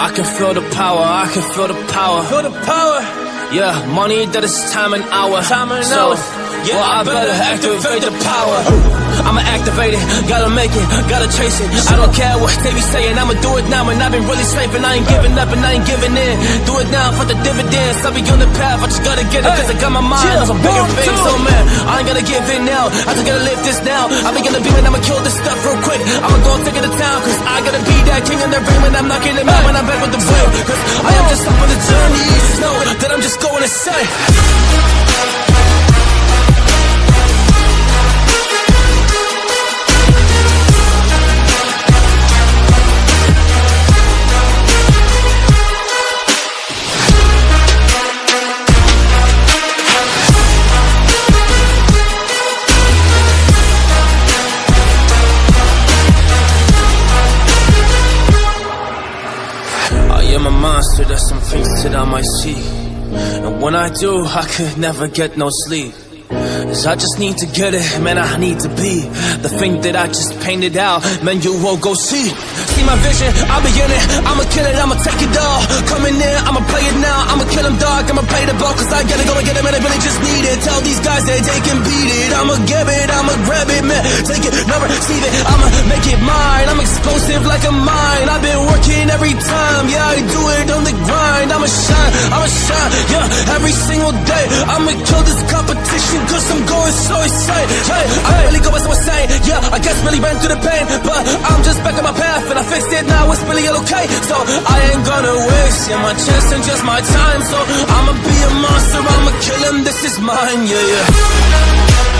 I can feel the power, I can feel the power. Feel the power. Yeah, money that is time and hour. Time and so, hour. Yeah, well, I better activate the power. I'ma activate it, gotta make it, gotta chase it. I don't care what they be saying, I'ma do it now. And I've been really saving, I ain't giving up and I ain't giving in. Do it now for the dividends. I'll be on the path, I just gotta get it, cause I got my mind Yeah, on some bigger things. So, oh, man, I ain't gonna give in now. I just gotta live this now. I be gonna be and I'ma kill this stuff real quick. I'ma go take it to town, cause I gotta be that king in the ring when I'm knocking it out when I'm back with the blame. Cause I am just up on the journey. Just know that I'm just going insane. I am a monster, there's some things that I might see. And when I do, I could never get no sleep. Cause I just need to get it, man, I need to be The thing that I just painted out, man, you won't go see See my vision, I'll be in it I'ma kill it, I'ma take it all Coming in, I'ma play it I'ma kill him dog, I'ma play the ball Cause I gotta go and get it, man, I really just need it. Tell these guys that they can beat it. I'ma give it, I'ma grab it, man. Take it, never receive it. I'ma make it mine. I'm explosive like a mine. I've been working every time. Yeah, I do it on the grind. I'ma shine, I'ma shine Yeah, every single day. I'ma kill this competition Cause I'm going so insane. Hey, I'm really going so insane Yeah, I guess really ran through the pain But I'm just back on my path It now It's really okay. So I ain't gonna waste Yeah, my chance and just my time. So I'ma be a monster I'ma kill him This is mine, yeah, yeah